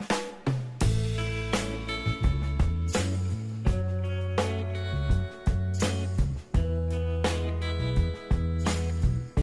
you